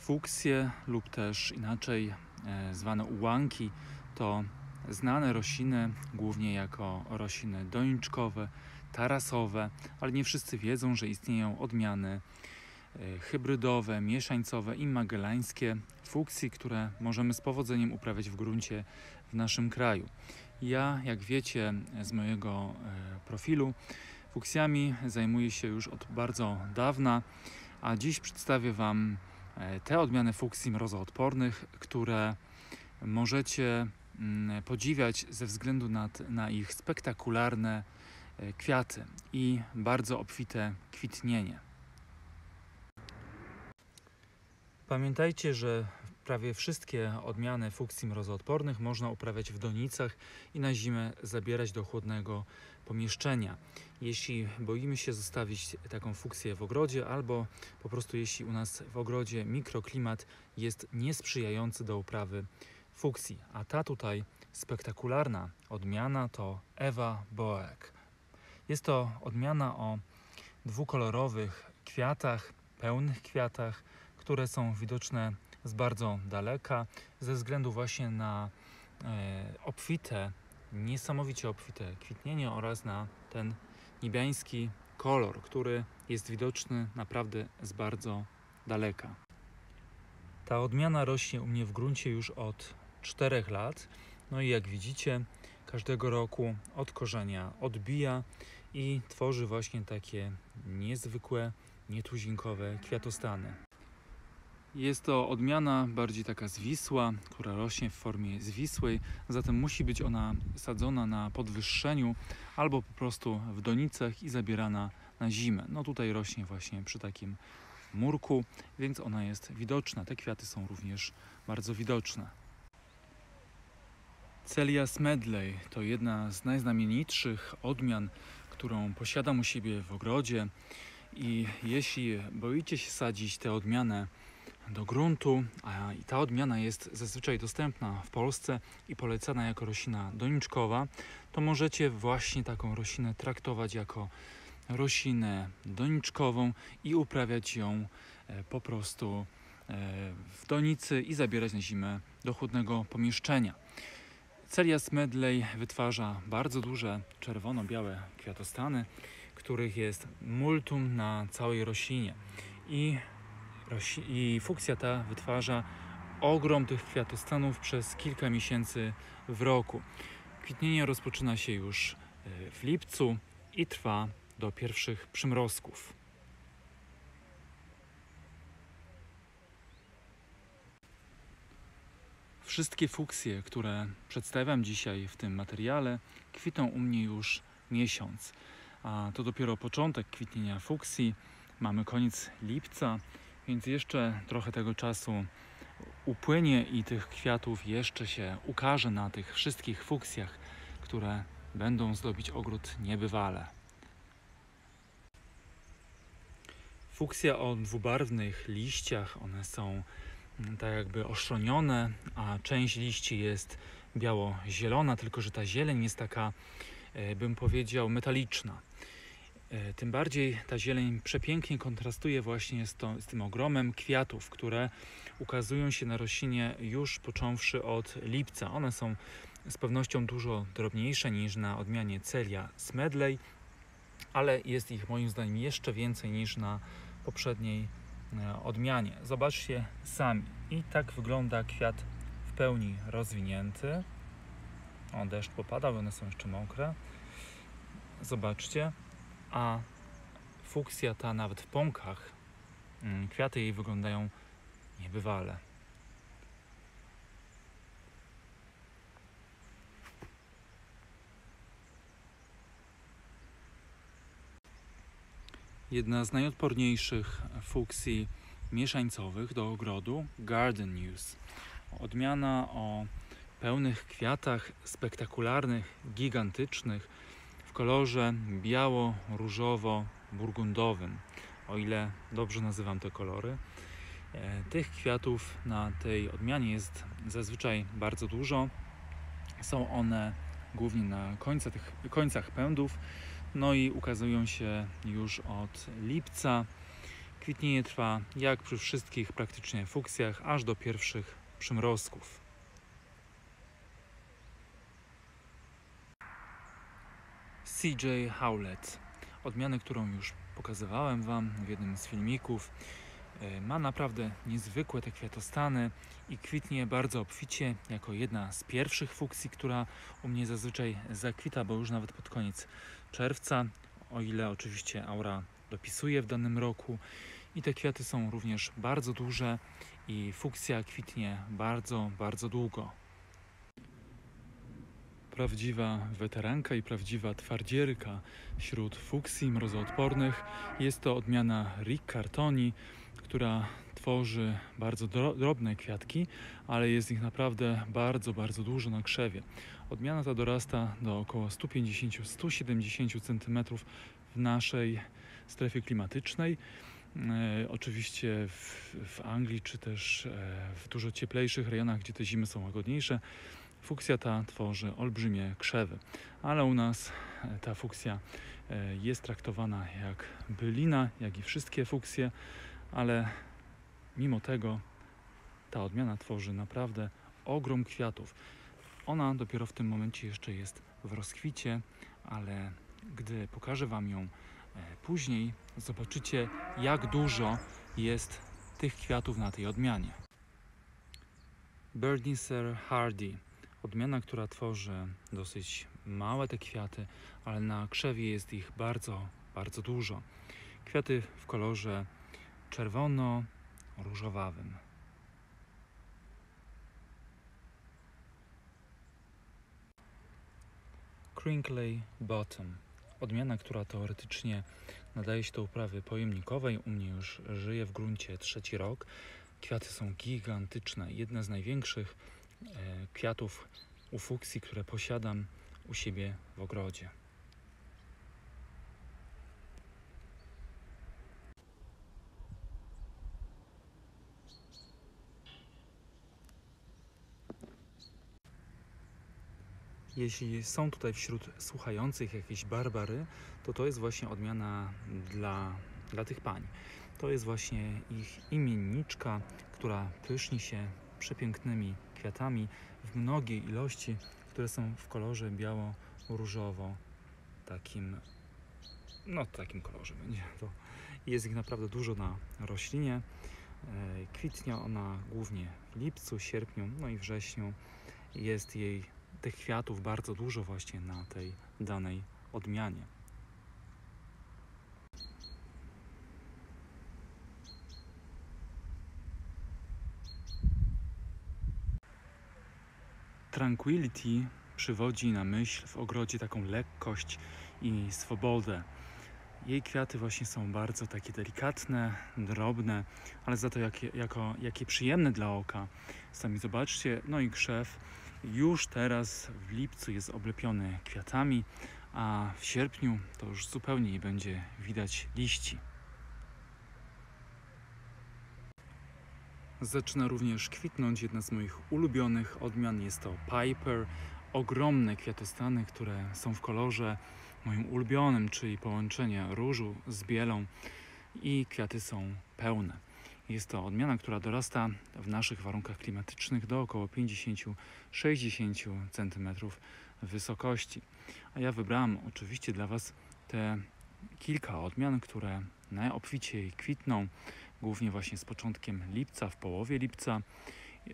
Fuksje lub też inaczej e, zwane ułanki to znane rośliny głównie jako rośliny doniczkowe, tarasowe, ale nie wszyscy wiedzą, że istnieją odmiany e, hybrydowe, mieszańcowe i magellańskie fuksji, które możemy z powodzeniem uprawiać w gruncie w naszym kraju. Ja, jak wiecie z mojego e, profilu, fuksjami zajmuję się już od bardzo dawna, a dziś przedstawię Wam te odmiany fuksji mrozoodpornych, które możecie mm, podziwiać ze względu na, na ich spektakularne e, kwiaty i bardzo obfite kwitnienie. Pamiętajcie, że prawie wszystkie odmiany fuksji mrozoodpornych można uprawiać w donicach i na zimę zabierać do chłodnego pomieszczenia. Jeśli boimy się zostawić taką fuksję w ogrodzie, albo po prostu jeśli u nas w ogrodzie mikroklimat jest niesprzyjający do uprawy fuksji. A ta tutaj spektakularna odmiana to Ewa Boek. Jest to odmiana o dwukolorowych kwiatach, pełnych kwiatach, które są widoczne z bardzo daleka, ze względu właśnie na e, obfite, niesamowicie obfite kwitnienie oraz na ten niebiański kolor, który jest widoczny naprawdę z bardzo daleka. Ta odmiana rośnie u mnie w gruncie już od 4 lat. No i jak widzicie, każdego roku od korzenia odbija i tworzy właśnie takie niezwykłe, nietuzinkowe kwiatostany. Jest to odmiana bardziej taka zwisła, która rośnie w formie zwisłej, zatem musi być ona sadzona na podwyższeniu albo po prostu w donicach i zabierana na zimę. No tutaj rośnie właśnie przy takim murku, więc ona jest widoczna. Te kwiaty są również bardzo widoczne. Celia Smedley to jedna z najznamienitszych odmian, którą posiadam u siebie w ogrodzie. I jeśli boicie się sadzić tę odmianę do gruntu, a i ta odmiana jest zazwyczaj dostępna w Polsce i polecana jako roślina doniczkowa, to możecie właśnie taką roślinę traktować jako roślinę doniczkową i uprawiać ją e, po prostu e, w donicy i zabierać na zimę do chłodnego pomieszczenia. Celias medley wytwarza bardzo duże czerwono-białe kwiatostany, których jest multum na całej roślinie. I i fuksja ta wytwarza ogrom tych kwiatostanów przez kilka miesięcy w roku. Kwitnienie rozpoczyna się już e, w lipcu i trwa do pierwszych przymrozków. Wszystkie fuksje, które przedstawiam dzisiaj w tym materiale, kwitną u mnie już miesiąc. A to dopiero początek kwitnienia fuksji. Mamy koniec lipca więc jeszcze trochę tego czasu upłynie i tych kwiatów jeszcze się ukaże na tych wszystkich fuksjach, które będą zdobić ogród niebywale. Fuksja o dwubarwnych liściach, one są mm, tak jakby oszronione, a część liści jest biało-zielona, tylko że ta zieleń jest taka, e, bym powiedział, metaliczna. E, tym bardziej ta zieleń przepięknie kontrastuje właśnie z, to, z, tym ogromem kwiatów, które ukazują się na roślinie już począwszy od lipca. One są z pewnością dużo drobniejsze niż na odmianie Celia Smedley, ale jest ich moim zdaniem jeszcze więcej niż na poprzedniej e, odmianie. Zobaczcie sami. I tak wygląda kwiat w pełni rozwinięty. O, deszcz popadał, one są jeszcze mokre. Zobaczcie, a fuksja ta nawet w pąkach, mm, kwiaty jej wyglądają niebywale. Jedna z najodporniejszych fuksji mieszańcowych do ogrodu Garden News. Odmiana o pełnych kwiatach, spektakularnych, gigantycznych, kolorze biało-różowo-burgundowym, o ile dobrze nazywam te kolory. E, tych kwiatów na tej odmianie jest zazwyczaj bardzo dużo. Są one głównie na końca tych, końcach pędów, no i ukazują się już od lipca Kwitnienie trwa jak przy wszystkich praktycznie fuksjach, aż do pierwszych przymrozków. CJ Howlett, odmianę, którą już pokazywałem Wam w jednym z filmików. E, Ma naprawdę niezwykłe te kwiatostany i kwitnie bardzo obficie, jako jedna z pierwszych fuksji, która u mnie zazwyczaj zakwita, bo już nawet pod koniec czerwca, o ile oczywiście aura dopisuje w danym roku. I te kwiaty są również bardzo duże i fuksja kwitnie bardzo, bardzo długo. Prawdziwa weteranka i prawdziwa twardzierka wśród fuksji mrozoodpornych jest to odmiana Rick Cartoni, która tworzy bardzo dro- drobne kwiatki, ale jest ich naprawdę bardzo, bardzo dużo na krzewie. Odmiana ta dorasta do około 150-170 cm w naszej strefie klimatycznej. E, oczywiście w, w Anglii czy też e, w dużo cieplejszych rejonach, gdzie te zimy są łagodniejsze, fuksja ta tworzy olbrzymie krzewy, ale u nas e, ta fuksja e, jest traktowana jak bylina, jak i wszystkie fuksje, ale mimo tego ta odmiana tworzy naprawdę ogrom kwiatów. Ona dopiero w tym momencie jeszcze jest w rozkwicie, ale gdy pokażę Wam ją e, później, zobaczycie jak dużo jest tych kwiatów na tej odmianie. Bernicer Hardy. Odmiana, która tworzy dosyć małe te kwiaty, ale na krzewie jest ich bardzo, bardzo dużo. Kwiaty w kolorze czerwono-różowawym. Crinkly Bottom. Odmiana, która teoretycznie nadaje się do uprawy pojemnikowej. U mnie już żyje w gruncie trzeci rok. Kwiaty są gigantyczne. Jedne z największych kwiatów u fuksji, które posiadam u siebie w ogrodzie. Jeśli są tutaj wśród słuchających jakieś barbary, to to jest właśnie odmiana dla, dla tych pań. To jest właśnie ich imienniczka, która pyszni się przepięknymi kwiatami w mnogiej ilości, które są w kolorze biało-różowo, takim, no takim kolorze będzie to. Jest ich naprawdę dużo na roślinie. E, Kwitnie ona głównie w lipcu, sierpniu, no i wrześniu. Jest jej tych kwiatów bardzo dużo właśnie na tej danej odmianie. Tranquility przywodzi na myśl w ogrodzie taką lekkość i swobodę. Jej kwiaty właśnie są bardzo takie delikatne, drobne, ale za to jakie, jako, jakie przyjemne dla oka. Sami zobaczcie, no i krzew już teraz w lipcu jest oblepiony kwiatami, a w sierpniu to już zupełnie nie będzie widać liści. Zaczyna również kwitnąć jedna z moich ulubionych odmian. Jest to Piper. Ogromne kwiatostany, które są w kolorze moim ulubionym, czyli połączenie różu z bielą i kwiaty są pełne. Jest to odmiana, która dorasta w naszych warunkach klimatycznych do około 50-60 cm wysokości. A ja wybrałem oczywiście dla Was te kilka odmian, które najobficiej kwitną, głównie właśnie z początkiem lipca, w połowie lipca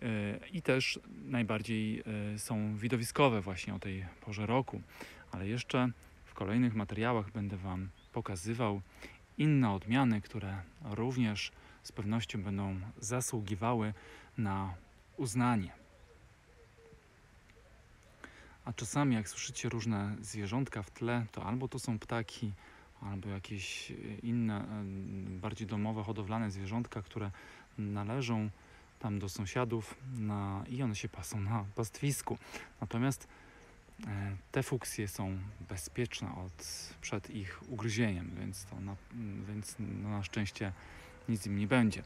e, i też najbardziej e, są widowiskowe właśnie o tej porze roku. Ale jeszcze w kolejnych materiałach będę Wam pokazywał inne odmiany, które również z pewnością będą zasługiwały na uznanie. A czasami, jak słyszycie różne zwierzątka w tle, to albo to są ptaki, albo jakieś inne, e, bardziej domowe, hodowlane zwierzątka, które należą tam do sąsiadów na, i one się pasą na pastwisku. Natomiast e, te fuksje są bezpieczne od, przed ich ugryzieniem, więc, to na, więc no, na szczęście nic im nie będzie.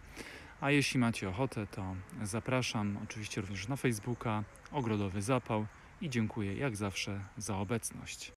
A jeśli macie ochotę, to zapraszam oczywiście również na Facebooka Ogrodowy Zapał i dziękuję jak zawsze za obecność.